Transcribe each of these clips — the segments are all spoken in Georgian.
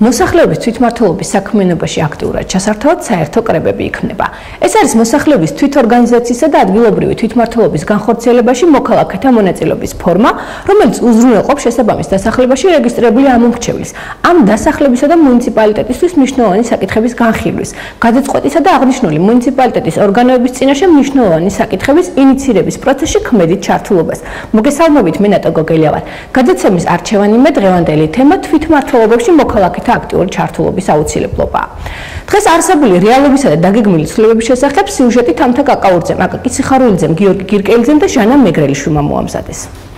მოსახლეობის თვითმმართველობის საქმიანობაში აქტიურად ჩასართავად საერთო კრებები იქმნება. ეს არის მოსახლეობის თვითორგანიზაციისა და ადგილობრივი თვითმმართველობის განხორციელებაში მოქალაქეთა მონაწილეობის ფორმა, რომელიც უზრუნველყოფს შესაბამის დასახლებაში რეგისტრირებული ამომრჩევლის, ამ დასახლებისა და მუნიციპალიტეტისთვის მნიშვნელოვანი საკითხების განხილვის, გადაწყვეტისა და აღნიშნული მუნიციპალიტეტის ორგანოების წინაშე მნიშვნელოვანი საკითხების ინიცირების პროცესში ქმედით ჩართულობას. მოგესალმებით, მე ნატო გოგელია ვარ. გადაცემის არჩევანი მე დღევანდელი თემა თვითმმართველობებში მოქალაქეთა მოქალაქეთა აქტიური ჩართულობის აუცილებლობა. დღეს არსებული რეალობისა და დაგეგმილი ცვლილებების შესახებ სიუჟეტი თამთა კაკაურძემ, აკაკი ციხარულიძემ, გიორგი გირკელიძემ და ჟანა მეგრელიშვილმა მოამზადეს.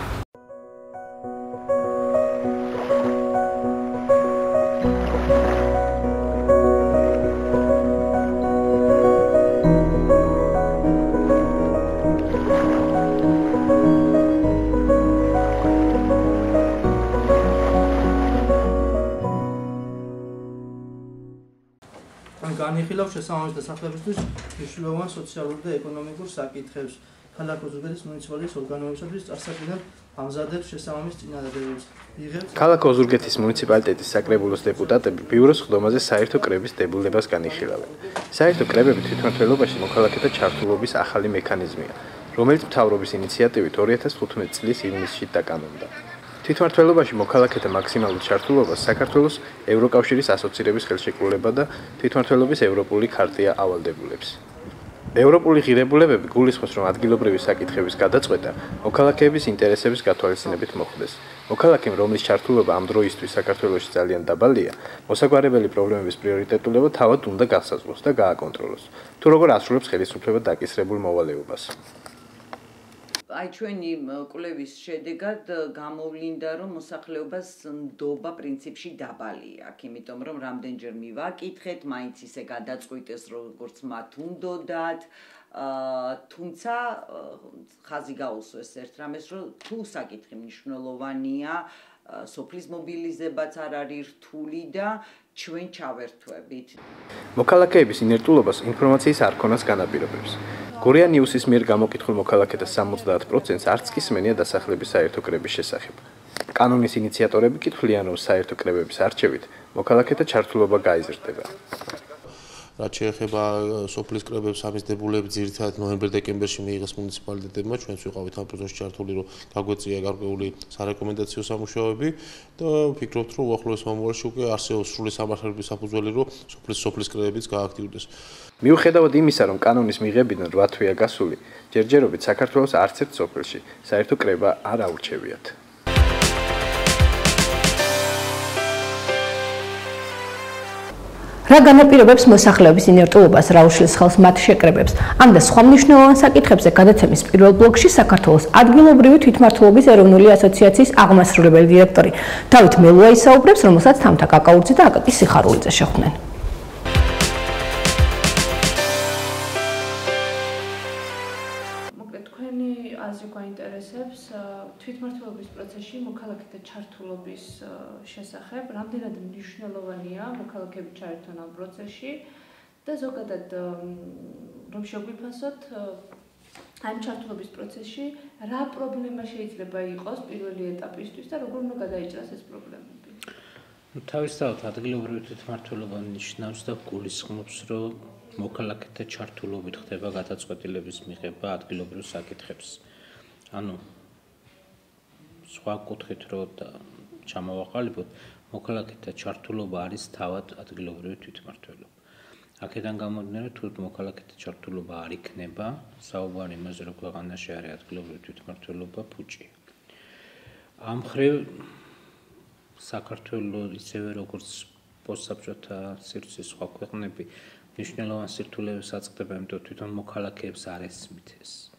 განიხილავს შესაბამის დასახლებისთვის მნიშვნელოვან სოციალურ და ეკონომიკურ საკითხებს. ქალაქ ოზურგეთის მუნიციპალიტეტის ორგანოებისათვის წარსაკვიდან ამზადებს შესაბამის წინადადებებს. იღებს ქალაქ ოზურგეთის მუნიციპალიტეტის საკრებულოს დეპუტატები ბიუროს ხდომაზე საერთო კრების დებულებას განიხილავენ. საერთო კრებები თვითმმართველობაში მოქალაქეთა ჩართულობის ახალი მექანიზმია, რომელიც მთავრობის ინიციატივით 2015 წლის ივნისში დაკანონდა. თვითმართველობაში მოქალაქეთა მაქსიმალური ჩართულობა საქართველოს ევროკავშირის ასოცირების ხელშეკრულება და თვითმართველობის ევროპული ქარტია ავალდებულებს. ევროპული ღირებულებები გულისხმობს, რომ ადგილობრივი საკითხების გადაწყვეტა მოქალაქეების ინტერესების გათვალისწინებით მოხდეს. მოქალაქემ, რომლის ჩართულობა ამ დროისთვის საქართველოში ძალიან დაბალია, მოსაგვარებელი პრობლემების პრიორიტეტულობა თავად უნდა გასაზღვროს და გააკონტროლოს. თუ როგორ ასრულებს ხელისუფლება დაკისრებულ მოვალეობას. აი ჩვენი კვლევის შედეგად გამოვლინდა რომ მოსახლეობას ნდობა პრინციპში დაბალი აქვს იმიტომ რომ რამდენჯერ მივაკითხეთ მაინც ისე გადაწყვიტეს როგორც მათ უნდათ აა თუმცა ხაზი გაუსვეს ერთ რამეს რომ თუ საკითხი მნიშვნელოვანია სოფლის მობილიზებაც არ არის რთული და ჩვენ ჩავერთვებით. მოქალაქეების ინერტულობას ინფორმაციის არ ქონას განაპირობებს. გორია ნიუსის მიერ გამოკითხულ მოქალაქეთა 70%-ს არც კი სმენია დასახლების საერთო კრების შესახებ. კანონის ინიციატორები კითხულიან, რომ საერთო კრებების არჩევით მოქალაქეთა ჩართულობა გაიზრდება. რაც შეეხება სოფლის კრებებს ამის დებულები ძირითადად ნოემბერ-დეკემბერში მიიღეს მუნიციპალიტეტებმა ჩვენც ვიყავით ამ პროცესში ჩართული რომ გაგვეწია გარკვეული სარეკომენდაციო სამუშაოები და ვფიქრობთ რომ უახლოეს მომავალში უკვე არსებობს სრული სამართლებრივი საფუძველი რომ სოფლის სოფლის კრებებიც გააქტიურდეს. მიუხედავად იმისა რომ კანონის მიღებიდან 8 თვეა გასული ჯერჯერობით საქართველოს არც ერთ სოფელში საერთო კრება არ აურჩევიათ რა განაპირობებს მოსახლეობის ინერტულობას რა უშლის ხელს მათ შეკრებებს? ამ და სხვა მნიშვნელოვან საკითხებზე გადაცემის პირველ ბლოკში საქართველოს ადგილობრივი თვითმმართველობის ეროვნული ასოციაციის აღმასრულებელი დირექტორი. დავით მელუა ისაუბრებს რომელსაც თამთა კაკაურძე და აკაკი სიხარულიძე შეხვდნენ. თქვენი აზრი გვაინტერესებს თვითმმართველობის პროცესში მოქალაქეთა ჩართულობის შესახებ, რამდენად მნიშვნელოვანია მოქალაქეების ჩართონ ამ პროცესში და ზოგადად რომ შეგვიფასოთ ამ ჩართულობის პროცესში რა პრობლემა შეიძლება იყოს პირველი ეტაპისთვის და როგორ უნდა გადაიჭრას ეს პრობლემები. ну თავისთავად ადგილობრივი თვითმმართველობა ნიშნავს და გულისხმობს რომ მოქალაქეთა ჩართულობით ხდება გადაწყვეტილების მიღება ადგილობრივ საკითხებს. ანუ სხვა კუთხით რო ჩამოვაყალიბოთ, მოქალაქეთა ჩართულობა არის თავად ადგილობრივი თვითმმართველობა. აქედან გამომდინარე, თუ მოქალაქეთა ჩართულობა არ იქნება, საუბარი იმაზე, რომ ქვეყანაში არის ადგილობრივი თვითმმართველობა, ფუჭი. ამ ხრივ საქართველოს ისევე როგორც პოსტსაბჭოთა სივრცის სხვა ქვეყნები მნიშვნელოვან სირთულეებს აწყდება, იმიტომ თვითონ მოქალაქეებს არ ესმით ეს.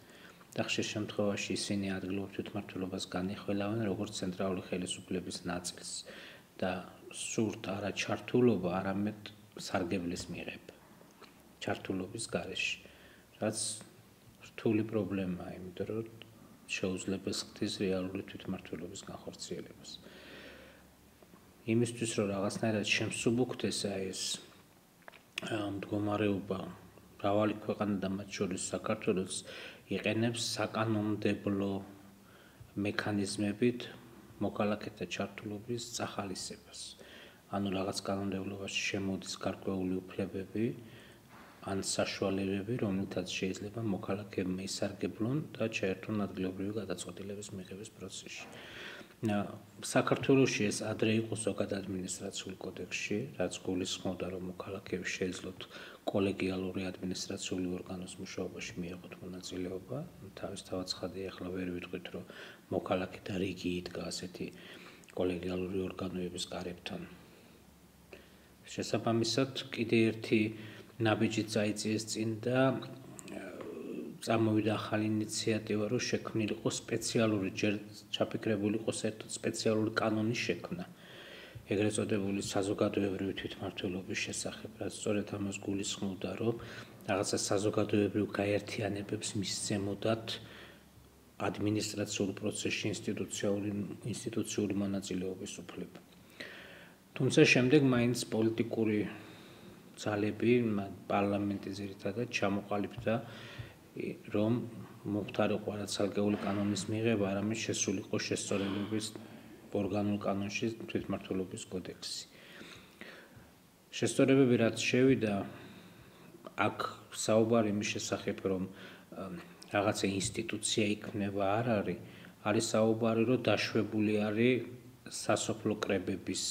და ხშირ შემთხვევაში ისინი ადგილობრივ თვითმმართველობას განიხილავენ როგორც ცენტრალური ხელისუფლების ნაწილს და სურთ არა ჩართულობა, არამედ სარგებლის მიღება ჩართულობის გარეშე. რაც რთული პრობლემაა, იმიტომ რომ შეუძლებს ხდის რეალური თვითმმართველობის განხორციელებას. იმისთვის რომ რაღაცნაირად შემსუბუქდეს ეს მდგომარეობა, მრავალი ქვეყანა და მათ შორის საქართველოს იყენებს საკანონმდებლო მექანიზმებით მოქალაქეთა ჩართულობის წახალისებას. ანუ რაღაც კანონმდებლობაში შემოდის გარკვეული უფლებები ან საშუალებები, რომლითაც შეიძლება მოქალაქეებმა ისარგებლონ და ჩაერთონ ადგილობრივი გადაწყვეტილების მიღების პროცესში. საქართველოსში ეს ადრე იყო ზოგად ადმინისტრაციული კოდექსში, რაც გულისხმობდა, რომ მოქალაქეები შეეძლოთ კოლეგიალური ადმინისტრაციული ორგანოს მუშაობაში მიიღოთ მონაწილეობა. თავისთავად ხადი ახლა ვერ ვიტყვით, რომ მოქალაქე და რიგი იდგა ასეთი კოლეგიალური ორგანოების კარებთან. შესაბამისად, კიდე ერთი ნაბიჯი წაიწიეს წინ და წამოვიდა ახალი ინიციატივა, რომ შექმნილიყო სპეციალური ჯერ ჩაფიქრებულიყო საერთოდ სპეციალური კანონის შექმნა. ეგრეთ წოდებული საზოგადოებრივი თვითმმართველობის შესახებ, რაც სწორედ ამას გულისხმობდა, რომ რაღაცა საზოგადოებრივ გაერთიანებებს მისცემოდათ ადმინისტრაციულ პროცესში ინსტიტუციური ინსტიტუციური მონაწილეობის უფლება. თუმცა შემდეგ მაინც პოლიტიკური ძალები პარლამენტი ზირითადად ჩამოყალიბდა რომ მოხდარიყო რაც ალგეული კანონის მიღება, არამედ შესულიყო შესწორებების ორგანულ კანონში თვითმმართველობის კოდექსი. შესწორებები რაც შევიდა აქ საუბარი იმის შესახებ რომ რაღაცა ინსტიტუცია იქნება არ არის, არის საუბარი რომ დაშვებული არის სასოფლო კრებების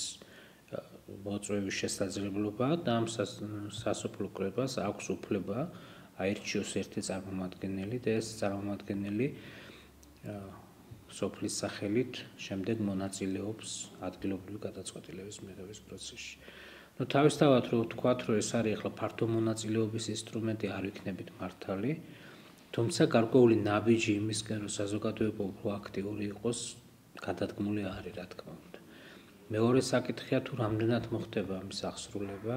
მოწვევის შესაძლებლობა და ამ სასოფლო კრებას აქვს უფლება აირჩიოს ერთი წარმომადგენელი და ეს წარმომადგენელი სოფლის სახელით შემდეგ მონაწილეობს ადგილობრივი გადაწყვეტილების მიღების პროცესში. ну თავისთავად რო ვთქვათ რომ ეს არის ახლა ფართო მონაწილეობის ინსტრუმენტი არ ვიქნებით მართალი. თუმცა გარკვეული ნაბიჯი იმისკენ რომ საზოგადოება უფრო აქტიური იყოს გადადგმული არის რა თქმა უნდა. მეორე საკითხია თუ რამდენად მოხდება ამის აღსრულება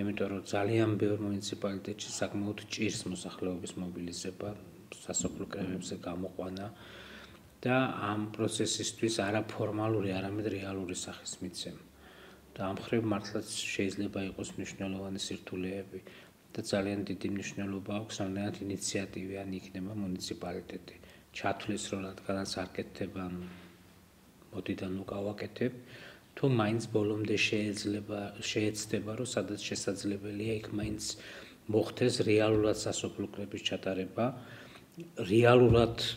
იმიტომ რომ ძალიან ბევრ მუნიციპალიტეტში საკმაოდ ჭირს მოსახლეობის მობილიზება, სასოფლო კრებებზე გამოყვანა და ამ პროცესისთვის არაფორმალური, არამედ რეალური სახის მიცემა. და ამ ხრებ მართლაც შეიძლება იყოს მნიშვნელოვანი სირთულეები და ძალიან დიდი მნიშვნელობა აქვს ამენად ინიციატივი ან იქნება მუნიციპალიტეტი. ჩათვლის რომ რადგანაც აკეთება მოდიდან უკავაკეთებ თუ მაინც ბოლომდე შეიძლება შეეცდება რომ სადაც შესაძლებელია იქ მაინც მოხდეს რეალურად სასოფლო კრების ჩატარება რეალურად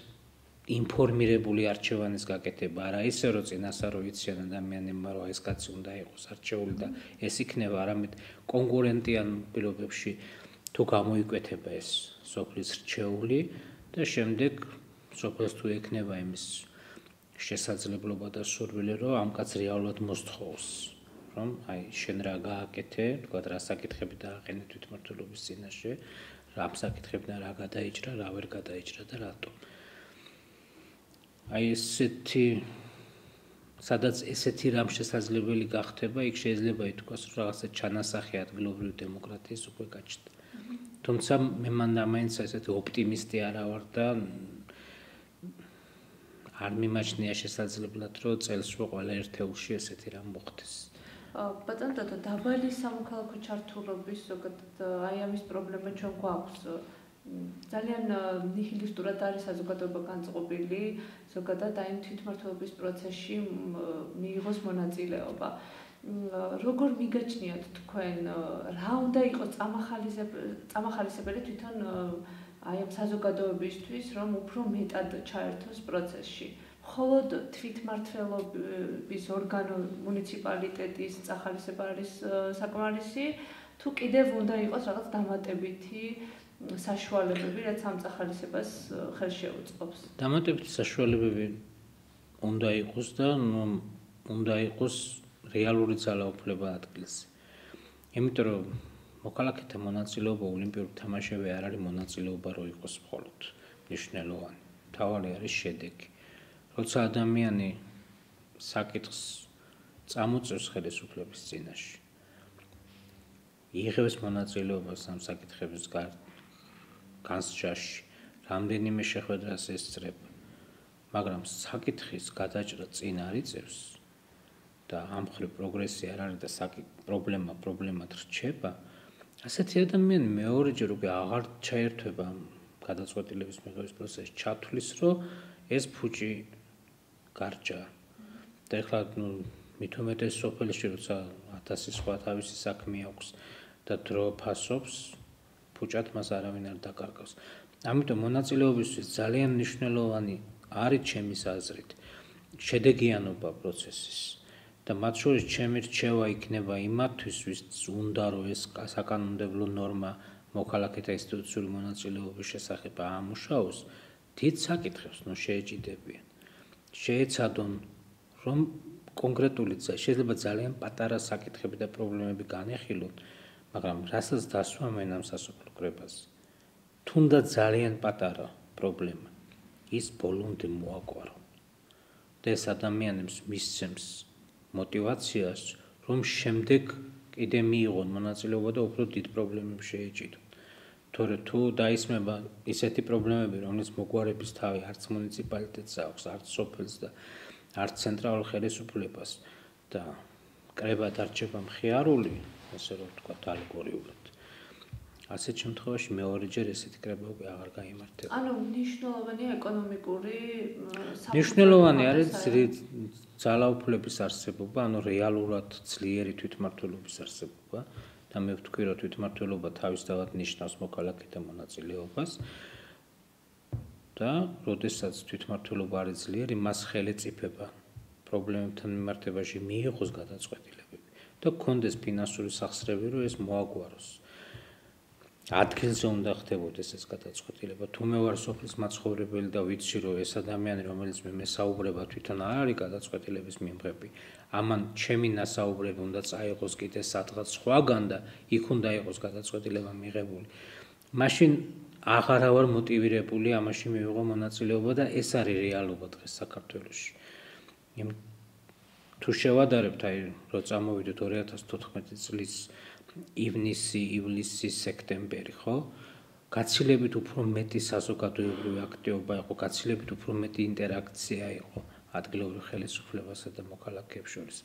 ინფორმირებული არჩევანის გაკეთება არა ისე რომ წინასარო იციან ადამიანებმა რომ ეს კაცი უნდა იყოს არჩეული და ეს იქნება არამედ კონკურენტიან პირობებში თუ გამოიკვეთება ეს სოფლის რჩეული და შემდეგ სოფლს თუ ექნება იმის შესაძლებლობა და სურვილი რომ ამ კაც რეალურად მოსთხოვს რომ აი შენ რა გააკეთე თქვა რა საკითხები დააყენე თვითმართველობის წინაშე რა საკითხებიდან რა გადაიჭრა რა ვერ გადაიჭრა და რატო აი ესეთი სადაც ესეთი რამ შესაძლებელი გახდება იქ შეიძლება ითქვას რომ რაღაცა ჩანასახი ადგილობრივი დემოკრატიის უკვე გაჩნდა თუმცა მე მანდ მაინც ესეთი ოპტიმისტი არა ვარ და არ მიმაჩნია შესაძლებლად რომ წელს რო ყველა ერთეულში ესეთი რამ მოხდეს. ბატონ დათო დაბალი სამოქალაქო ჩართულობის ზოგადად აი ამის პრობლემა ჩვენ გვაქვს. ძალიან ნიჰილისტურად არის საზოგადოება განწყობილი ზოგადად აი თვითმართველობის პროცესში მიიღოს მონაწილეობა. როგორ მიგაჩნიათ თქვენ რა უნდა იყოს წამახალისებელი თვითონ აი ამ საზოგადოებისთვის, რომ უფრო მეტად ჩაერთოს პროცესში. მხოლოდ თვითმართველობის ორგანო მუნიციპალიტეტის წახალისება არის საკმარისი, თუ კიდევ უნდა იყოს რაღაც დამატებითი საშუალებები, რაც ამ წახალისებას ხელშეუწყობს. დამატებითი საშუალებები უნდა იყოს და უნდა იყოს რეალური ძალაუფლება ადგილზე. იმიტომ რომ მოქალაქეთა მონაწილეობა ოლიმპიურ თამაშებში არ არის მონაწილეობა რო იყოს მხოლოდ მნიშვნელოვანი. თავარი არის შედეგი. როცა ადამიანი საკითხს წამოწევს ხელისუფლების წინაშე. იღებს მონაწილეობას ამ საკითხების განსჯაში, რამდენიმე შეხვედრას ესწრება. მაგრამ საკითხის გადაჭრა წინ არიწევს და ამ ხრი პროგრესი არ არის და საკითხი პრობლემა პრობლემად რჩება. ასეთი ადამიანი მეორეჯერ უკვე აღარ ჩაერთვება გადაწყვეტილების მიღების პროცესში ჩათვლის რომ ეს ფუჭი გარჯა და ეხლა ნუ მithumetes სოფელში როცა 1000 სხვა თავისი საქმე აქვს და დრო ფასობს, ფუჭად მას არავინ არ დაკარგავს. ამიტომ მონაწილეობისთვის ძალიან მნიშვნელოვანი არის ჩემის აზრით შედეგიანობა პროცესის. და მათ შორის ჩემი რჩევა იქნება იმათთვის, ვის უნდა რომ ეს საკანონმდებლო ნორმა მოქალაქეთა ინსტიტუციური მონაწილეობის შესახებ აამუშავოს, დიდ საკითხებს ნუ შეეჭიდებიან. შეეცადონ რომ კონკრეტული შეიძლება ძალიან პატარა საკითხები და პრობლემები განეხილონ, მაგრამ რასაც დასვამენ ამ სასოფლო კრებას, თუნდაც ძალიან პატარა პრობლემა, ის ბოლომდე მოაკვარო. და ეს ადამიანებს მისცემს мотиваციას, რომ შემდეგ კიდე მიიღონ მონაწილეობა და უფრო დიდ პრობლემებს შეეჭიდონ. თორე თუ დაისმება ისეთი პრობლემები, რომლის მოგვარების თავი არც მუნიციპალიტეტს აქვს, არც სოფელს და არც ცენტრალურ ხელისუფლებას და კრება დარჩება მხიარული, ასე რომ ვთქვა, ალეგორიულად. ასეთ შემთხვევაში მეორეჯერ ესეთი კრება უკვე აღარ გამართება. ანუ მნიშვნელოვანია ეკონომიკური მნიშვნელოვანი არის ძალაუფლების არსებობა, ანუ რეალურად ძლიერი თვითმმართველობის არსებობა. და მე ვთქვი, რომ თვითმმართველობა თავისთავად ნიშნავს მოქალაქეთა მონაწილეობას. და როდესაც თვითმმართველობა არის ძლიერი, მას ხელეწიფება პრობლემებთან მიმართებაში მიიღოს გადაწყვეტილებები და კონდეს ფინანსური სახსრები, რომ ეს მოაგვაროს. ადგილზე უნდა ხდებოდეს ეს გადაწყვეტილება. თუ მე ვარ სოფლის მაცხოვრებელი და ვიცი რომ ეს ადამიანი რომელიც მე მესაუბრება თვითონ არ არის გადაწყვეტილების მიმღები, ამან ჩემი ნასაუბრები უნდა წაიღოს კიდე სადღაც სხვაგან და იქ უნდა იყოს გადაწყვეტილება მიღებული. მაშინ აღარა ვარ მოტივირებული ამაში მივიღო მონაწილეობა და ეს არის რეალობა დღეს საქართველოში. იმ თუ შევადარებთ აი რო წამოვიდეთ 2014 წლის ივნისი, ივლისი, სექტემბერი, ხო? გაცილებით უფრო მეტი საზოგადოებრივი აქტივობა იყო, გაცილებით უფრო მეტი ინტერაქცია იყო ადგილობრივ ხელისუფლებასა და მოქალაქეებს შორის.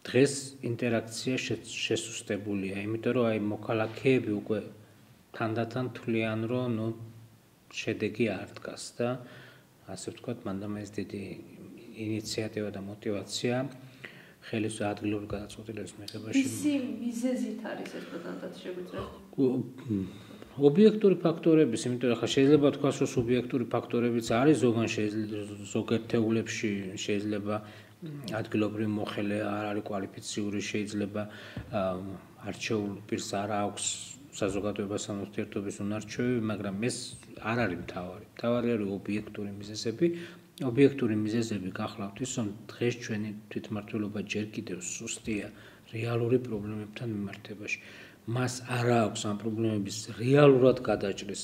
დღეს ინტერაქცია შესუსტებულია, იმიტომ რომ აი მოქალაქეები უკვე თანდათან თვლიან, რომ ნუ შედეგი არ დგას და ასე ვთქვათ, მანდამაის დიდი ინიციატივა და мотиваცია ხელის ადგილობრივ გადაწყვეტილების მიღებაში ისი მიზეზით არის ეს ბატონად შეგვიძლია ობიექტური ფაქტორების, იმიტომ რომ ხა შეიძლება თქვას, რომ სუბიექტური ფაქტორებიც არის ზოგან შეიძლება ზოგერთეულებში შეიძლება ადგილობრივი მოხელე არ არის კვალიფიციური, შეიძლება არჩეულ პირს არ აქვს საზოგადოებასთან ურთიერთობის უნარჩვევი, მაგრამ ეს არ არის მთავარი. მთავარი არის ობიექტური მიზეზები, ობიექტური მიზეზები გახლავთ ის, რომ დღეს ჩვენი თვითმმართველობა ჯერ კიდევ სუსტია რეალური პრობლემებთან მიმართებაში. მას არ აქვს ამ პრობლემების რეალურად გადაჭრის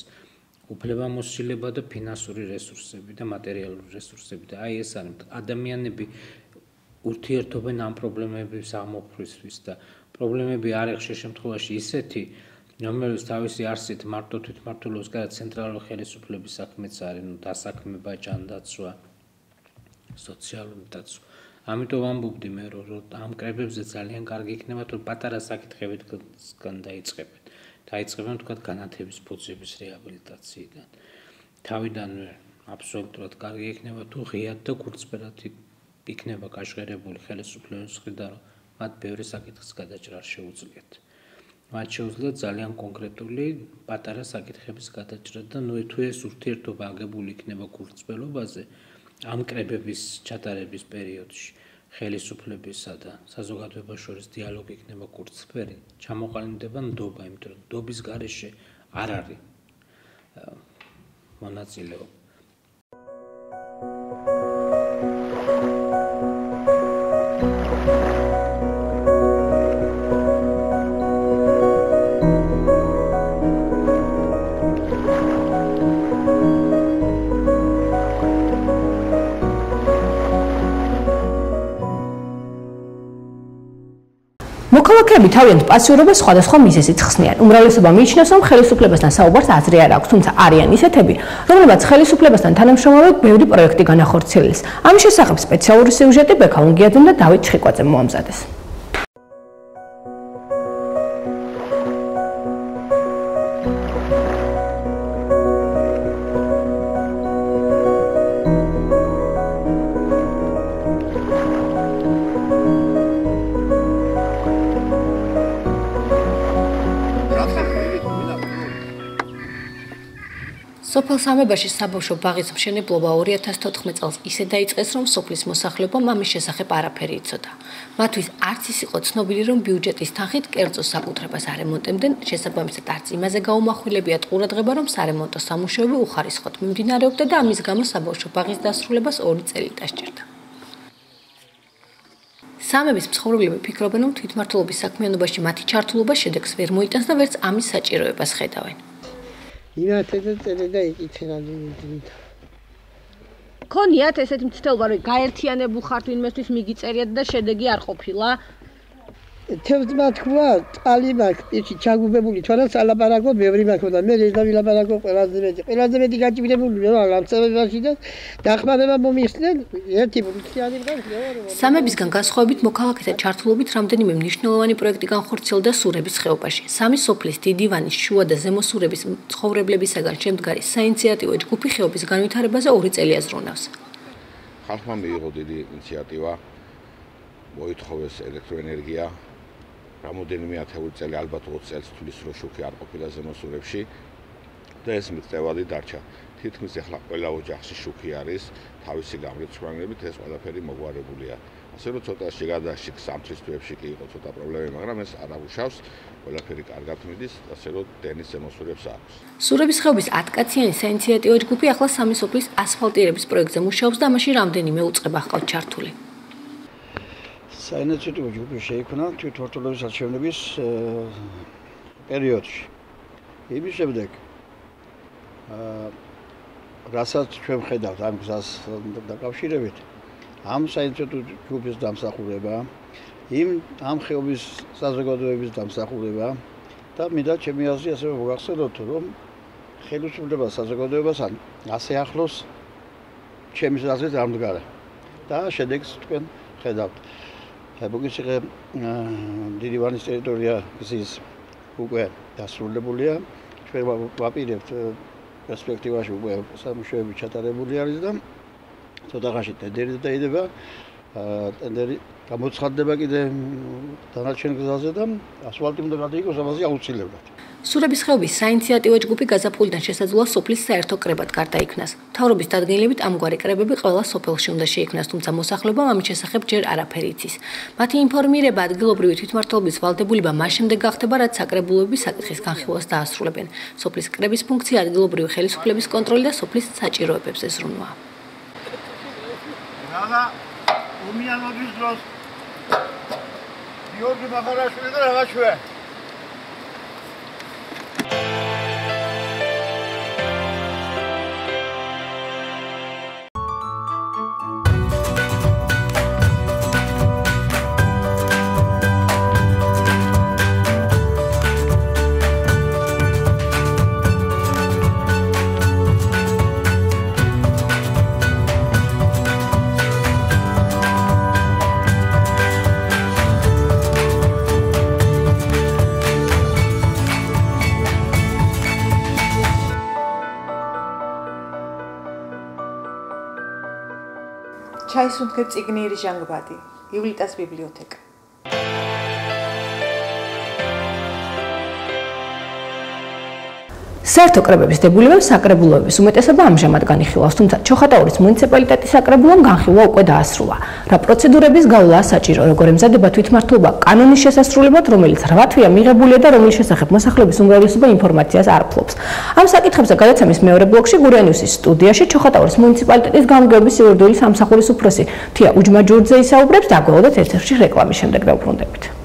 უფლებამოსილება და ფინანსური რესურსები და მატერიალური რესურსები და აი ეს არის ადამიანები ურთიერთობენ ამ პრობლემების ამოფრისთვის და პრობლემები არის ხშირ შემთხვევაში ისეთი რომელიც თავისი არსით მარტო თვითმმართველობის გარდა ცენტრალური ხელისუფლების საქმეც არის, ну, დასაქმება, ჯანდაცვა, სოციალური დაცვა. ამიტომ ამბობდი მე, რომ ამ კრებებზე ძალიან კარგი იქნება, თუ პატარა საკითხებით გან დაიწყებენ. თქვა განათების ფუძების რეაბილიტაციიდან. თავიდანვე აბსოლუტურად კარგი იქნება, თუ ღიად და კურცბერად იქნება გაჟღერებული ხელისუფლების მხრიდან, რომ მათ ბევრი საკითხის გადაჭრა შეუძლიათ. მათ შეუძლიათ ძალიან კონკრეტული პატარა საკითხების გადაჭრა და ნუ თუ ეს ურთიერთობა აგებული იქნება კურცბელობაზე ამ კრებების ჩატარების პერიოდში ხელისუფლებისა და საზოგადოებას შორის დიალოგი იქნება კურცფერი ჩამოყალიბდება ნდობა იმიტომ რომ ნდობის გარეშე არ არის მონაწილეობა მოქალაქეები თავიანთ პასიურობას სხვადასხვა მიზეზით ხსნიან. უმრავლესობა მიიჩნევს, რომ ხელისუფლებასთან საუბარს აზრი არ აქვს, თუმცა არიან ისეთები, რომლებიც ხელისუფლებასთან თანამშრომლობით ბევრი პროექტი განახორციელეს. ამის შესახებ სპეციალური სიუჟეტი ბექა უნგიაძემ და დავით ჩხიკვაძემ მოამზადეს. სამებაში საბავშვო ბაღის მშენებლობა 2014 წელს ისე დაიწყეს, რომ სოფლის მოსახლეობამ ამის შესახებ არაფერი იცოდა. მათთვის არც ის იყო ცნობილი, რომ ბიუჯეტის თანხით კერძო საკუთრებას არემონტებდნენ, შესაბამისად არც იმაზე გაუმახვილებიათ ყურადღება, რომ სარემონტო სამუშაოები უხარისხოდ მიმდინარეობდა და ამის გამო საბავშვო ბაღის დასრულებას 2 წელი დასჭირდა. სამების მცხოვრებლები ფიქრობენ, რომ თვითმმართველობის საქმიანობაში მათი ჩართულობა შედეგს ვერ მოიტანს და ვერც ამის საჭიროებას ხედავენ. იმათე და წერე და იკითხება დიდით. ქონიათ ესეთ მცდელობა რომ გაერთიანებულ ხართ ვინმესთვის მიგიწერიათ და შედეგი არ ყოფილა? თევზმა თქვა, წყალი მაქვს, პირში ჩაგუბებული, თორემ სალაპარაკო ბევრი მაქვს და მე ეს დავილაპარაკო ყველაზე მეტი. ყველაზე მეტი გაჭირებული რა ლამწებებაში და დახმარება მომიხსნენ ერთი პოლიციანი და სამებისგან განსხვავებით მოქალაქეთა ჩართულობით რამდენიმე მნიშვნელოვანი პროექტი განხორციელდა სურების ხეობაში. სამი სოფლის დიდი ვანის შუა და ზემო სურების ცხოვრებლებისაგან შემდგარი საინიციატივო ჯგუფი ხეობის განვითარებაზე ორი წელი აზროვნავს. ხალხმა მიიღო დიდი ინიციატივა მოითხოვეს ელექტროენერგია რამოდენიმე ათეული წელი ალბათ 20 წელს თulis რო შუქი არ ყოფილა ზემოსურებში და ეს მიწევადი დარჩა. თითქმის ახლა ყველა ოჯახში შუქი არის, თავისი გამრიცხვალებით ეს ყველაფერი მოგვარებულია. ასე რომ ცოტა შეგადაში სამთრის თვეებში კი იყო ცოტა პრობლემები, მაგრამ ეს არ აღუშავს, ყველაფერი კარგად მიდის, ასე რომ დენის ზემოსურებს აქვს. სურების ხეობის 10 კაციანი საინიციატივო ჯგუფი ახლა სამი სოფლის ასფალტირების პროექტზე მუშაობს და მასში რამდენიმე უწყება ჰყავთ ჩართული. საინიციატივო ჯგუფი შეიქმნა თვითმმართველობის არჩევნების პერიოდში. იმის შემდეგ აა რასაც ჩვენ ხედავთ ამ გზას დაკავშირებით ამ საინიციატივო ჯგუფის დამსახურება იმ ამ ხეობის საზოგადოების დამსახურება და მინდა ჩემი აზრი ასევე მოგახსენოთ რომ ხელისუფლება საზოგადოებასთან ასე ახლოს ჩემი აზრით არ მდგარა და შედეგს თქვენ ხედავთ ბოგიშე დიდი ვანის ტერიტორია გზის უკვე დასრულებულია. ჩვენ ვაპირებთ პერსპექტივაში უკვე სამუშაოები ჩატარებული არის და ცოტა ხანში ტენდერი დაიდება. ტენდერი გამოცხადდება კიდე დანარჩენ გზაზე და ასფალტი უნდა გადაიგოს ამაზე აუცილებლად სურების ხეობის საინიციატივო ჯგუფი გაზაფხულიდან შესაძლოა სოფლის საერთო კრებად გარდაიქმნას. თავრობის დადგენილებით ამგვარი კრებები ყველა სოფელში უნდა შეიქმნას, თუმცა მოსახლეობა ამის შესახებ ჯერ არაფერი იცის. მათი ინფორმირება ადგილობრივი თვითმმართველობის ვალდებულება მას შემდეგ გახდება, რაც საკრებულოები საკითხის განხილვას დაასრულებენ. სოფლის კრების ფუნქცია ადგილობრივი ხელისუფლების კონტროლი და სოფლის საჭიროებებს ეზრუნვა. რადა უმიანობის დროს გიორგი მახარაშვილი და რაღაც ჩაისუნთქებ ციგნიერი ჟანგბადი ივლიტას ბიბლიოთეკა საერთო კრებების დებულებებს საკრებულოების უმეტესობა ამჟამად განიხილავს, თუმცა ჩოხატაურის მუნიციპალიტეტის საკრებულომ განხილვა უკვე დაასრულა. რა პროცედურების გავლა საჭირო, როგორ ემზადება თვითმმართველობა კანონის შესასრულებლად, რომელიც 8 თვეა მიღებულია და რომლის შესახებ მოსახლეობის უმრავლესობა ინფორმაციას არ ფლობს. ამ საკითხებზე გადაცემის მეორე ბლოკში გურიანიუსის სტუდიაში ჩოხატაურის მუნიციპალიტეტის გამგეობის სიურდულის სამსახურის უფროსი თია უჯმაჯურძე ისაუბრებს და გველოდეთ ერთ-ერთი რეკლამის შემდეგ დავბრუნდებით.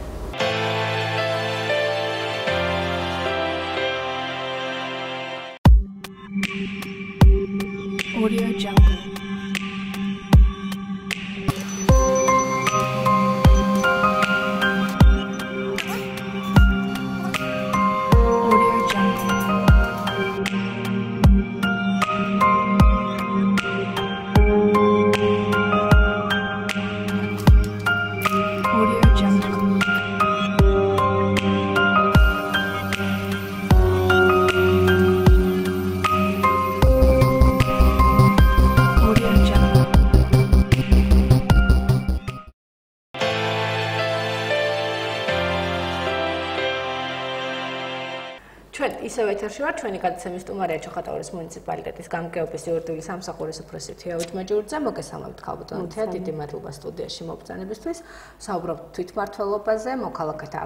ჩვენ ისევ ეთერში ვართ ჩვენი გადაცემის სტუმარია ჩოხატაურის მუნიციპალიტეტის გამგეობის იურიდიული სამსახურის უფროსი თეო ჯმაჯურიძე მოგესალმებით ხალბატონო თეა დიდი მადლობა სტუდიაში მოგწანებისთვის საუბრობთ თვითმართველობაზე მოქალაქეთა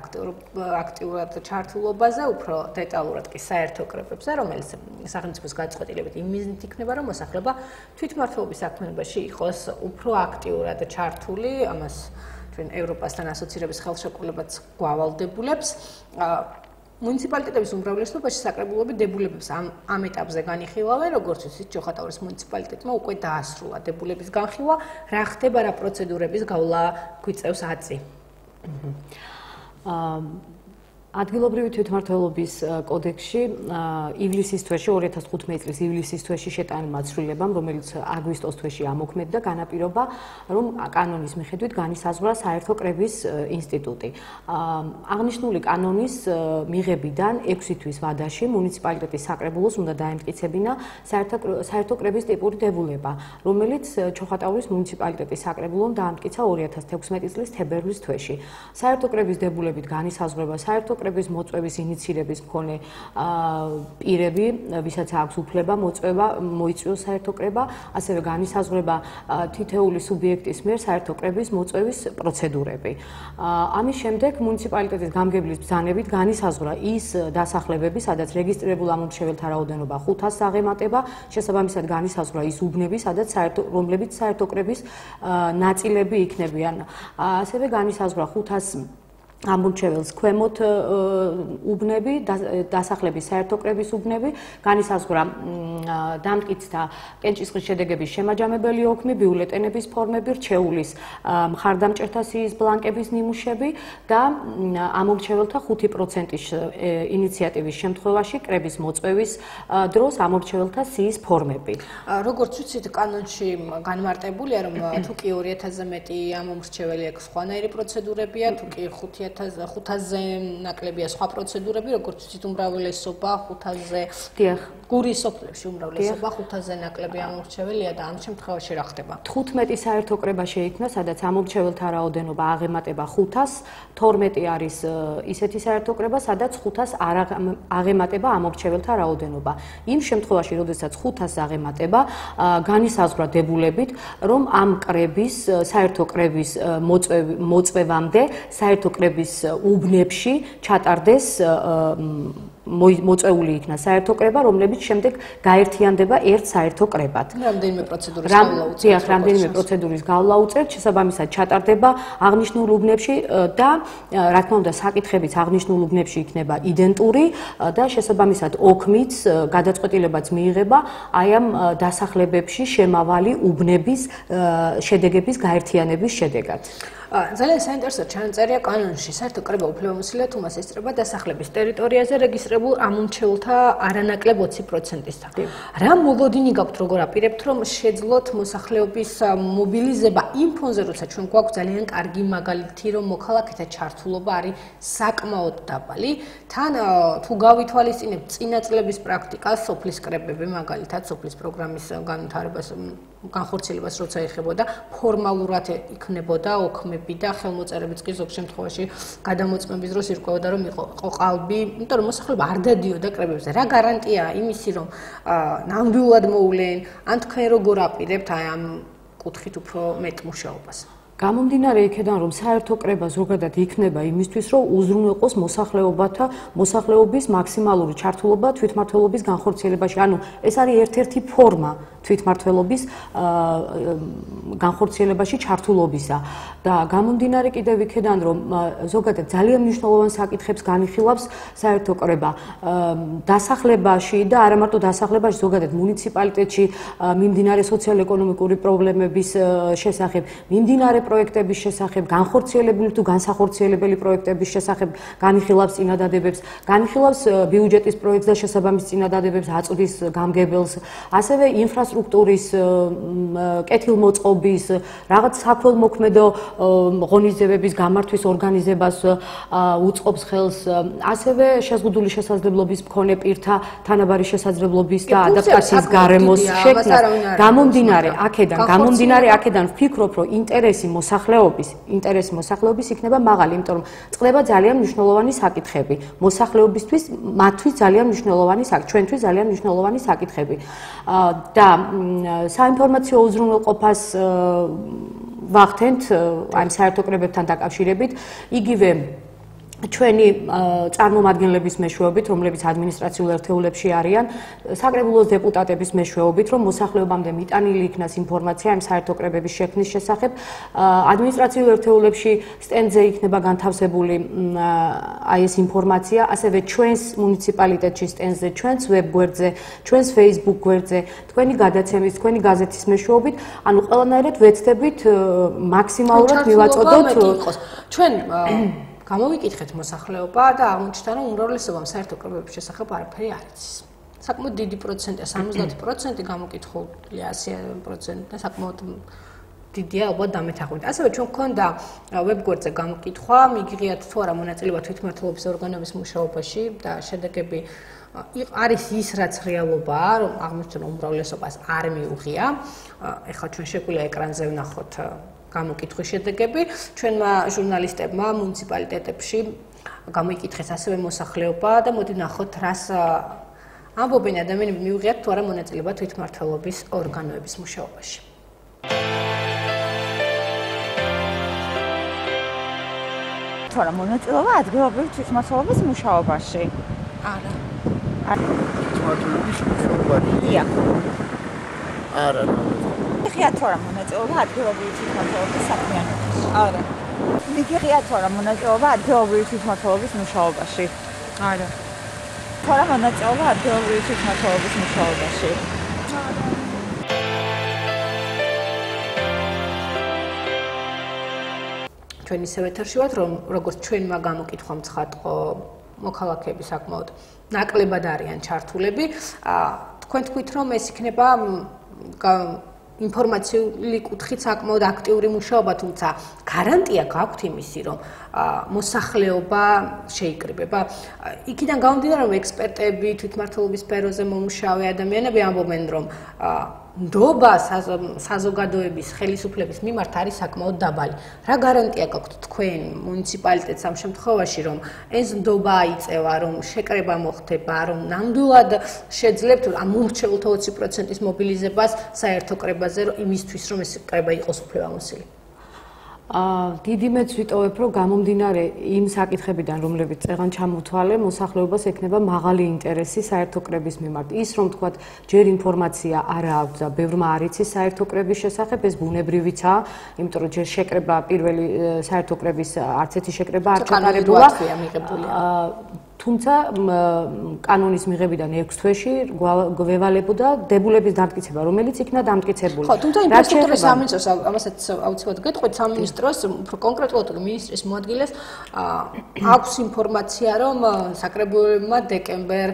აქტიურად ჩართულობაზე უფრო დეტალურად კი საერთო კრებებზე რომელიც სახელმწიფოს გაწყვეტილებით იმიზნით იქნება რომ მოსახლეობა თვითმართველობის საქმიანობაში იყოს უფრო აქტიურად ჩართული ამას ჩვენ ევროპასთან ასოცირების ხელშეკრულებაც გვავალდებულებს მუნიციპალიტეტების უმრავლესობაში საკრებულოები დებულებებს ამ ამ ეტაპზე განიხილავენ, როგორც ვიცით, ჯოხატაურის მუნიციპალიტეტმა უკვე დაასრულა დებულების განხილვა, რა ხდება რა პროცედურების გავლა გვიწევს აწი. აა ადგილობრივი თვითმმართველობის კოდექსში ივლისის თვეში 2015 წლის ივლისის თვეში შეტანა მაცრულებამ, რომელიც აგვისტოს თვეში ამოქმედდა, განაპირობა, რომ კანონის მიხედვით განისაზღვრა საერთო კრების ინსტიტუტი. აღნიშნული კანონის მიღებიდან 6 თვის ვადაში მუნიციპალიტეტის საკრებულოს უნდა დაემტკიცებინა საერთო საერთო კრების ტიპური დებულება, რომელიც ჩოხატაურის მუნიციპალიტეტის საკრებულომ დაამტკიცა 2016 წლის თებერვლის თვეში. საერთო კრების დებულებით განისაზღვრება საერთო პროექტების მოწვევის ინიცირების მქონე პირები, ვისაც აქვს უფლება მოწვევა, მოიწვიოს საერთო კრება, ასევე განისაზღვრება თითეული სუბიექტის მიერ საერთო კრების მოწვევის პროცედურები. ამის შემდეგ მუნიციპალიტეტის გამგებლის ბრძანებით განისაზღვრა ის დასახლებები, სადაც რეგისტრირებულ ამომრჩეველთა რაოდენობა 500-ს აღემატება, შესაბამისად განისაზღვრა ის უბნები, სადაც საერთო რომლებიც საერთო კრების ნაწილები იქნებიან. ასევე განისაზღვრა 500 ამბულჩეველს ქვემოთ უბნები დასახლების საერთო კრების უბნები განისაზღვრა დამტკიცდა კენჭისყრის შედეგების შემაჯამებელი ოქმი ბიულეტენების ფორმები რჩეულის მხარდამჭერთა სიის ბლანკების ნიმუშები და ამბულჩეველთა 5%-ის ინიციატივის შემთხვევაში კრების მოწვევის დროს ამბულჩეველთა სიის ფორმები. როგორც ვიცით კანონში განმარტებულია რომ თუ კი 2000-ზე მეტი ამბულჩეველი აქვს სხვანაირი პროცედურებია თუ კი 5000 500-ზე ნაკლებია სხვა პროცედურები, როგორც ვთქვით, უმრავლესობა 500-ზე. დიახ. გურის სოფლებში უმრავლესობა 500-ზე ნაკლები ამორჩეველია და ამ შემთხვევაში რა ხდება? 15 საერთო კრება შეიქმნა, სადაც ამორჩეველთა რაოდენობა აღემატება 500-ს, 12 არის ისეთი საერთო კრება, სადაც 500-ს არ აღემატება ამორჩეველთა რაოდენობა. იმ შემთხვევაში, როდესაც 500-ს აღემატება, განისაზღვრა დებულებით, რომ ამ კრების საერთო კრების მოწვევამდე საერთო კრების უბნებში ჩატარდეს მოწეული იქნა საერთო კრება, რომლებიც შემდეგ გაერთიანდება ერთ საერთო კრებად. რამდენიმე პროცედურის გავლა უწევთ. დიახ, რამდენიმე პროცედურის გავლა უწევთ, შესაბამისად ჩატარდება აღნიშნულ უბნებში და რა თქმა უნდა, საკითხებიც აღნიშნულ უბნებში იქნება იდენტური და შესაბამისად ოქმიც გადაწყვეტილებაც მიიღება აი ამ დასახლებებში შემავალი უბნების შედეგების გაერთიანების შედეგად. ძალიან საინტერესო ჩანაწერია კანონში. საერთო კრება უფლებამოსილია თუ მას ესწრება დასახლების ტერიტორიაზე რეგისტრირებულ ამომრჩეულთა არანაკლებ 20%-ისთან. რა მოლოდინი გაქვთ როგორ აპირებთ რომ შეძლოთ მოსახლეობის მობილიზება იმ ფონზე როცა ჩვენ გვაქვს ძალიან კარგი მაგალითი რომ მოქალაქეთა ჩართულობა არის საკმაოდ დაბალი. თან თუ გავითვალისწინებთ წინა წლების პრაქტიკას სოფლის კრებები მაგალითად სოფლის პროგრამის განვითარებას განხორციელებას როცა ეხებოდა ფორმალურად იქნებოდა ოქმები და ხელმოწერებიც კი ზოგ შემთხვევაში გადამოწმების დროს ირკვეოდა რომ იყო ყალბი, იმიტომ რომ მოსახლეობა არ დადიოდა კრებებზე. რა გარანტიაა იმისი რომ ნამდვილად მოვლენ, ან თქვენ როგორ აპირებთ აი ამ კუთხით უფრო მეტ მუშაობას? გამომდინარე იქედან რომ საერთო კრება ზოგადად იქნება იმისთვის რომ უზრუნველყოს მოსახლეობათა მოსახლეობის მაქსიმალური ჩართულობა თვითმმართველობის განხორციელებაში. ანუ ეს არის ერთ-ერთი ფორმა თვითმართველობის განხორციელებაში ჩართულობისა. და გამომდინარე კიდევ იქედან რომ ზოგადად ძალიან მნიშვნელოვან საკითხებს განიხილავს საერთო კრება. დასახლებაში და არა მარტო დასახლებაში ზოგადად მუნიციპალიტეტში მიმდინარე სოციალ-ეკონომიკური პრობლემების შესახებ მიმდინარე პროექტების შესახებ განხორციელებული თუ განსახორციელებელი პროექტების შესახებ განიხილავს წინადადებებს განიხილავს ბიუჯეტის პროექტს და შესაბამის წინადადებებს აწვდის გამგებელს. ასევე ინფრასტრუქტურის კეთილმოწყობის, რაღაც საქველმოქმედო ღონისძიებების გამართვის ორგანიზებას უწყობს ხელს, ასევე შეზღუდული შესაძლებლობის მქონე პირთა თანაბარი შესაძლებლობის და ადაპტაციის გარემოს შექმნას. გამომდინარე აქედან, გამომდინარე აქედან ვფიქრობ, რომ ინტერესი მოსახლეობის, ინტერესი მოსახლეობის იქნება მაღალი, იმიტომ რომ წდება ძალიან მნიშვნელოვანი საკითხები მოსახლეობისთვის, მათთვის ძალიან მნიშვნელოვანი საკითხი, ჩვენთვის ძალიან მნიშვნელოვანი საკითხები. და საინფორმაციო უზრუნველყოფას ვახთენთ აი საერთო კრებებთან დაკავშირებით, იგივე ჩვენი წარმომადგენლების მეშვეობით, რომლებიც ადმინისტრაციულ ერთეულებში არიან, საკრებულოს დეპუტატების მეშვეობით, რომ მოსახლეობამდე მიტანილი იქნას ინფორმაცია ამ საერთო კრებების შექმნის შესახებ, ადმინისტრაციულ ერთეულებში სტენდზე იქნება განთავსებული აი ეს ინფორმაცია, ასევე ჩვენს მუნიციპალიტეტში სტენდზე, ჩვენს ვებ გვერდზე, ჩვენს Facebook გვერდზე, თქვენი გადაცემის, თქვენი გაზეთის მეშვეობით, ანუ ყველანაირად ვეცდებით მაქსიმალურად მივაწოდოთ ჩვენ გამოვიკითხეთ მოსახლეობა და აღმოჩნდა რომ უმრავლესობამ საერთო კრებების შესახებ არაფერი არ იცის. საკმაოდ დიდი პროცენტია, 70% გამოკითხულია 100% და საკმაოდ დიდია ალბათ დამეთახვით. ასევე ჩვენ გქონდა ვებგვერდზე გამოკითხვა, მიგიღიათ თუ არა მონაწილეობა თვითმმართველობის ორგანოების მუშაობაში და შედეგები არის ის რაც რეალობაა, რომ აღმოჩნდა რომ უმრავლესობას არ მიუღია. ეხლა ჩვენ შეგვიძლია ეკრანზე ვნახოთ გამოკითხვის შედეგები ჩვენმა ჟურნალისტებმა მუნიციპალიტეტებში გამოიკითხეს ასევე მოსახლეობა და მოდი ნახოთ რას ამბობენ ადამიანები მიუღიათ თუ არა მონაწილეობა თვითმმართველობის ორგანოების მუშაობაში. თუ არა მონაწილეობა ადგილობრივი თვითმმართველობის მუშაობაში? არა. თვითმმართველობის მუშაობაში? ია. არა. მიგიღია თუ არა მონაწილეობა ადგილობრივი თვითმმართველობის საქმიანობაში? არა. მიგიღია თუ არა მონაწილეობა ადგილობრივი თვითმმართველობის მუშაობაში? არა. თუ არა მონაწილეობა ადგილობრივი თვითმმართველობის მუშაობაში? არა. ჩვენ ისევ ეთერში ვართ რომ როგორც ჩვენმა გამოკითხვა მცხატყო მოქალაქეები საკმაოდ ნაკლებად არიან ჩართულები. აა თქვენ თქვით რომ ეს იქნება ინფორმაციული კუთხით საკმაოდ აქტიური მუშაობა, თუმცა გარანტია გაქვთ იმისი, რომ მოსახლეობა შეიკრიბება. იქიდან გამომდინარე, რომ ექსპერტები, თვითმმართველობის სფეროზე მომუშავე ადამიანები ამბობენ, რომ ნდობა საზოგადოების ხელისუფლების მიმართ არის საკმაოდ დაბალი. რა გარანტია გაქვთ თქვენ მუნიციპალიტეტს ამ შემთხვევაში, რომ ეს ნდობა აიწევა, რომ შეკრება მოხდება, რომ ნამდვილად შეძლებთ ამ მომრჩეულთა 20%-ის მობილიზებას საერთო კრებაზე, იმისთვის, რომ ეს კრება იყოს უფლებამოსილი? აა დიდი მეც ვიტოვებ, რომ გამომდინარე იმ საკითხებიდან, რომლებიც წეგან ჩამოთვალე, მოსახლეობას ექნება მაღალი ინტერესი საერთო კრების მიმართ. ის რომ თქვა, ჯერ ინფორმაცია არ აქვს და ბევრმა არ იცის საერთო კრების შესახებ, ეს ბუნებრივიცაა, იმიტომ რომ ჯერ შეკრება პირველი საერთო კრების არც ერთი შეკრება არ ჩატარებულა. აა თუმცა კანონის მიღებიდან 6 თვეში გვევალებოდა დებულების დამტკიცება, რომელიც იქნა დამტკიცებული. ხო, თუმცა ინფრასტრუქტურის სამინისტროს ამასაც აუცილებლად გეტყვით სამინისტროს უფრო კონკრეტულად მინისტრის მოადგილეს აქვს ინფორმაცია, რომ საკრებულებმა დეკემბერ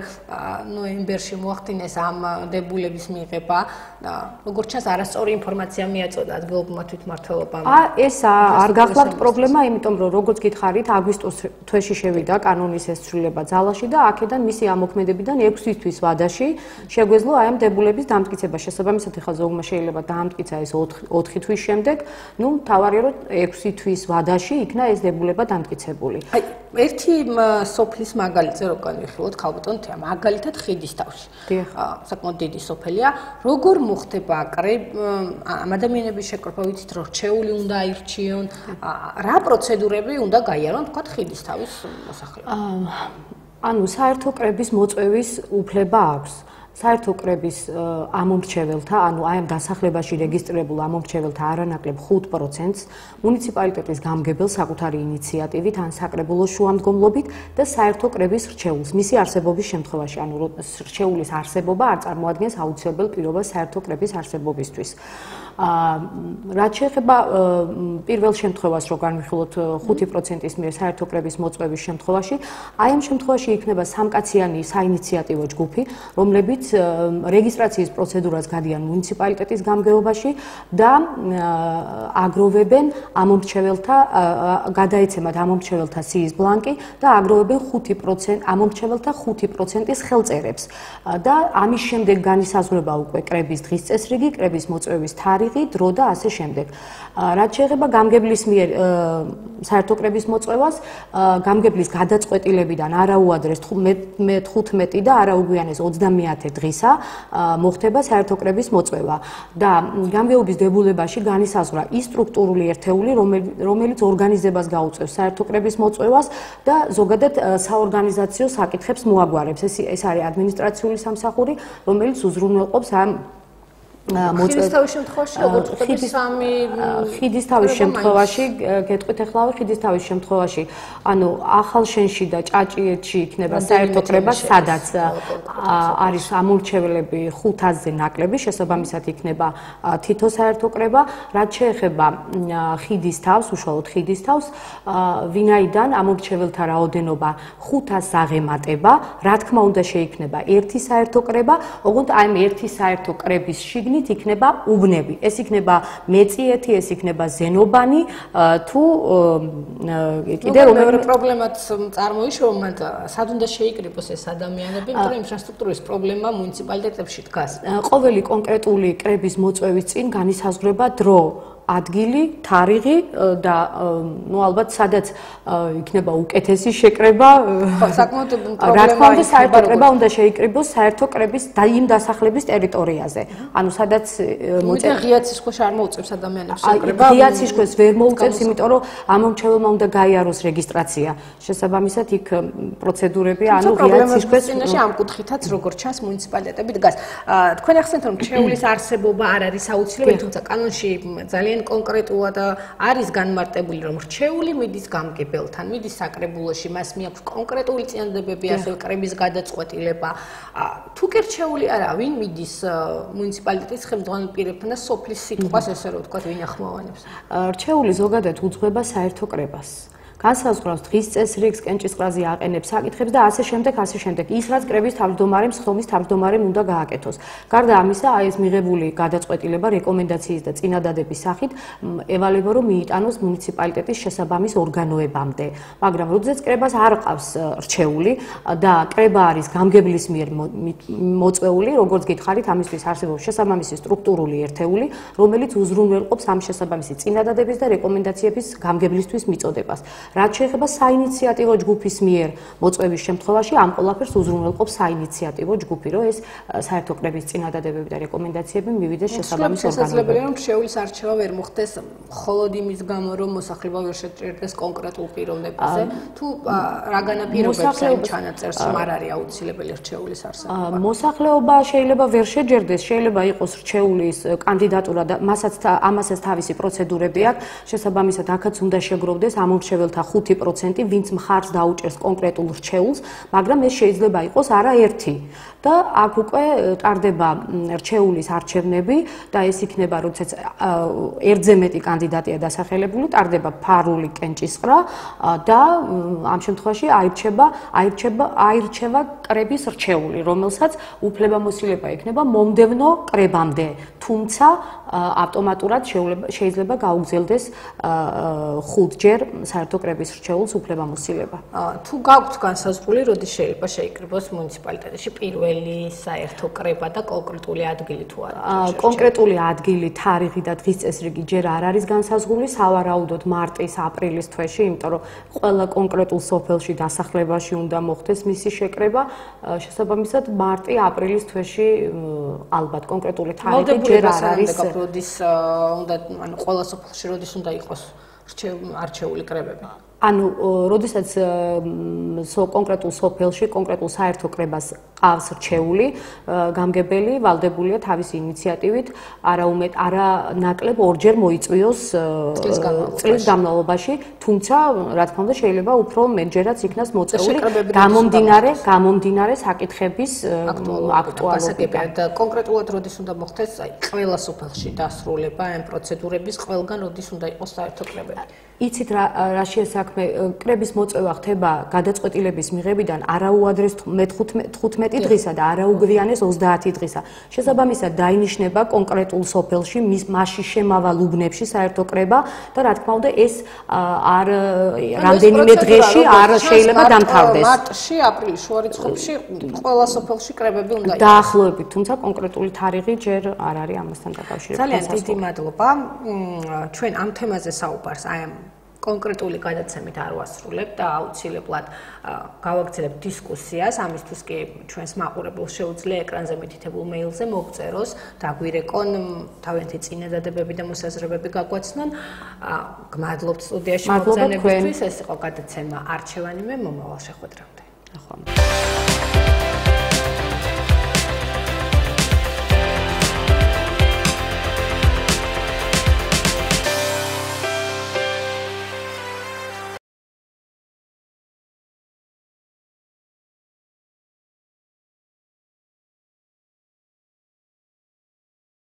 ნოემბერში მოახდინეს ამ დებულების მიღება როგორც ჩანს არასწორი ინფორმაცია მიაწოდა ადგილობრივმა თვითმმართველობამ. ა ეს არ გახლავთ პრობლემა, იმიტომ რომ როგორც გითხარით, აგვისტოს თვეში შევიდა კანონის ეს ცვლილება ძალაში და აქედან მისი ამოქმედებიდან 6 თვის ვადაში შეგვეძლო აი ამ დებულების დამტკიცება. შესაბამისად, ახლა ზოგმა შეიძლება დაამტკიცა ეს 4 თვის შემდეგ, ну, თავარია რომ 6 თვის ვადაში იქნა ეს დებულება დამტკიცებული. აი, ერთი სოფლის მაგალითზე რო განვიხილოთ, ქალბატონ თეა, მაგალითად ხიდის თავში. აა, საკმაოდ დიდი სოფელია. როგორ მოხდება კრე ამ ადამიანების შეკრება ვიცით, რომ რჩეული უნდა აირჩიონ? რა პროცედურები უნდა გაიარონ, თქვა ხიდის თავის მოსახლეობა? აა ანუ საერთო კრების მოწვევის უფლება აქვს. საერთო კრების ამომრჩეველთა, ანუ აი ამ დასახლებაში რეგისტრირებულ ამომრჩეველთა არანაკლებ 5%-ს მუნიციპალიტეტის გამგებელ საკუთარი ინიციატივით ან საკრებულოს შუამდგომლობით და საერთო კრების რჩეულს მისი არსებობის შემთხვევაში, ანუ რჩეულის არსებობა არ წარმოადგენს აუცილებელ პირობას საერთო კრების არსებობისთვის. რაც შეეხება პირველ შემთხვევას რო განვიხილოთ 5%-ის მიერ საერთო კრების მოწვევის შემთხვევაში, აი ამ შემთხვევაში იქნება სამკაციანი საინიციატივო ჯგუფი, რომლებიც რეგისტრაციის პროცედურას გადიან მუნიციპალიტეტის გამგეობაში და აგროვებენ ამომრჩეველთა გადაეცემათ ამომრჩეველთა სიის ბლანკი და აგროვებენ 5% ამომრჩეველთა 5%-ის ხელწერებს. და ამის შემდეგ განისაზღვრება უკვე კრების დღის წესრიგი, კრების მოწვევის თარიღი თარიღი, დრო და ასე შემდეგ. რაც შეეხება გამგებლის მიერ საერთო კრების მოწევას, გამგებლის გადაწყვეტილებიდან არაუადრეს 15 და არაუგვიანეს 30 დღისა მოხდება საერთო კრების მოწევა და გამგეობის დებულებაში განისაზღვრა ის სტრუქტურული ერთეული, რომელიც ორგანიზებას გაუწევს საერთო კრების მოწევას და ზოგადად საორგანიზაციო საკითხებს მოაგვარებს. ეს ეს არის ადმინისტრაციული სამსახური, რომელიც უზრუნველყოფს ამ მოწეს თავის შემთხვევაში როგორც ხიდის სამი ხიდის თავის შემთხვევაში გეტყვით ახლა ხიდის თავის შემთხვევაში. ანუ ახალშენში და ჭაჭიეთში იქნება საერთო კრება სადაც არის ამორჩევლები 500-ზე ნაკლები შესაბამისად იქნება თითო საერთო კრება რაც შეეხება ხიდის თავს უშუალოდ ხიდის თავს ვინაიდან ამორჩეველთა რაოდენობა 500-ს აღემატება. რა თქმა უნდა შეიქნება ერთი საერთო კრება ოღონდ აი ერთი საერთო კრების შიგნით შიგნით იქნება უბნები. ეს იქნება მეწიეთი, ეს იქნება ზენობანი თუ კიდე რომელი პრობლემაც წარმოიშვა, მათ სად უნდა შეიკრიბოს ეს ადამიანები, იმიტომ რომ ინფრასტრუქტურის პრობლემა მუნიციპალიტეტებში დგას. ყოველი კონკრეტული კრების მოწვევის წინ განისაზღვრება დრო. ადგილი, თარიღი და ну ალბათ სადაც იქნება უკეთესი შეკრება. ხო, საკმაოდ პრობლემაა. რა თქმა უნდა, საერთო კრება უნდა შეიკრიბოს საერთო კრების და იმ დასახლების ტერიტორიაზე. ანუ სადაც მოწე ღიაცის ქვეშ არ მოუწევს ადამიანებს შეკრება. ღიაცის ქვეშ ვერ მოუწევს, იმიტომ რომ ამომრჩეველმა უნდა გაიაროს რეგისტრაცია. შესაბამისად იქ პროცედურები, ანუ ღიაცის ქვეშ წინაშე ამ კუთხითაც როგორც ჩანს მუნიციპალიტეტები დგას. თქვენ ახსენეთ რომ ჩეულის არსებობა არ არის აუცილებელი, თუმცა კანონში ძალიან ძალიან კონკრეტულად არის განმარტებული, რომ რჩეული მიდის გამგებელთან, მიდის საკრებულოში, მას მიაქვს კონკრეტული წინადადებები, ასე კრების გადაწყვეტილება. თუ კი რჩეული არა, ვინ მიდის მუნიციპალიტეტის ხელმძღვანელ პირებთან და სოფლის სიტყვას ესე რომ ვთქვა, ვინ ახმოვანებს? რჩეული ზოგადად უძღვება საერთო კრებას. განსაზღვრავს დღის წესრიგს, კენჭისყრაზე აყენებს საკითხებს და ასე შემდეგ, ასე შემდეგ. ის რაც კრების თავმჯდომარემ, სხდომის თავმჯდომარემ უნდა გააკეთოს. გარდა ამისა, აი ეს მიღებული გადაწყვეტილება რეკომენდაციის და წინადადების სახით ევალება რომ მიიტანოს მუნიციპალიტეტის შესაბამის ორგანოებამდე. მაგრამ როდესაც კრებას არ ყავს რჩეული და კრება არის გამგებლის მიერ მოწვეული, როგორც გითხარით, ამისთვის არსებობს შესაბამისი სტრუქტურული ერთეული, რომელიც უზრუნველყოფს ამ შესაბამისი წინადადების და რეკომენდაციების გამგებლისთვის მიწოდებას. რაც შეეხება საინიციატივო ჯგუფის მიერ. მოწვევის შემთხვევაში ამ ყველაფერს უზრუნველყოფს საინიციატივო ჯგუფი, რომ ეს საერთო კრების წინადადებები და რეკომენდაციები მივიდეს შესაბამის შესაძლებელია რომ შეულის არჩევა ვერ მოხდეს მხოლოდ იმის გამო, რომ მოსახლეობა ვერ შეჭერდეს კონკრეტულ პიროვნებაზე, თუ რა განაპირობებს ამ ჩანაწერს, რომ არ არის აუცილებელი რჩეულის არსებობა. მოსახლეობა შეიძლება ვერ შეჯერდეს, შეიძლება იყოს რჩეულის კანდიდატურა და მასაც ამასაც თავისი პროცედურები აქვს, შესაბამისად აქაც უნდა შეგროვდეს ამორჩეველთა 5%, ვინც მხარს დაუჭერს კონკრეტულ რჩეულს, მაგრამ ეს შეიძლება იყოს არაერთი. და აქ უკვე ტარდება რჩეულის არჩევნები და ეს იქნება როდესაც ერთზე მეტი კანდიდატია დასახელებული, ტარდება ფარული კენჭისყრა და ამ შემთხვევაში აირჩება აირჩება აირჩევა კრების რჩეული, რომელსაც უფლებამოსილება ექნება მომდევნო კრებამდე. თუმცა ავტომატურად შეიძლება გაუგზელდეს ხუთჯერ საერთო კრების რჩეულს უფლებამოსილება. თუ გაქვთ განსაზღვრული, როდის შეიძლება შეიკრიბოს მუნიციპალიტეტში პირველი პირველი საერთო კრება და კონკრეტული ადგილი თუ არა? კონკრეტული ადგილი, თარიღი და დღის წესრიგი ჯერ არ არის განსაზღვრული, სავარაუდოდ მარტის, აპრილის თვეში, იმიტომ რომ ყველა კონკრეტულ სოფელში დასახლებაში უნდა მოხდეს მისი შეკრება, შესაბამისად მარტი, აპრილის თვეში ალბათ კონკრეტული თარიღი ჯერ არ არის. როდის უნდა ანუ ყველა სოფელში როდის უნდა იყოს არჩეული კრებები? ანუ როდესაც სო კონკრეტულ სოფელში კონკრეტულ საერთო კრებას ყავს რჩეული გამგებელი ვალდებულია თავისი ინიციატივით არაუმეტ არა ნაკლებ ორჯერ მოიწვიოს წლის განმავლობაში. თუმცა რა თქმა უნდა შეიძლება უფრო მეტჯერაც იქნას მოწეული გამომდინარე გამომდინარე საკითხების აქტუალობიდან და კონკრეტულად როდის უნდა მოხდეს აი ყველა სოფელში დასრულება ამ პროცედურების ყველგან როდის უნდა იყოს საერთო კრებები იცით რა რა შეესაქმე კრების მოწევა ხდება გადაწყვეტილების მიღებიდან არაუადრეს მე-15 დღისა და არაუგვიანეს 30 დღისა. შესაბამისად დაინიშნება კონკრეტულ სოფელში მის მასში შემავალ უბნებში საერთო კრება და რა თქმა უნდა ეს არ რამდენიმე დღეში არ შეიძლება დამთავრდეს. მარტში, აპრილის შუა რიცხვებში ყველა სოფელში კრებები უნდა იყოს. დაახლოებით, თუმცა კონკრეტული თარიღი ჯერ არ არის ამასთან დაკავშირებული. ძალიან დიდი მადლობა. ჩვენ ამ თემაზე საუბარს აი ამ კონკრეტული გადაცემით არ ვასრულებ და აუცილებლად გავაგრძელებ დისკუსიას. ამისთვის კი ჩვენს მაყურებელს შეუძლია ეკრანზე მითითებულ მეილზე მოგწეროს და გვირეკონ თავიანთი წინადადებები და მოსაზრებები გაგვაცნონ. გმადლობთ სტუდიაში მოგზაურობისთვის. ეს იყო გადაცემა არჩევანი მე მომავალ შეხვედრამდე. ახლა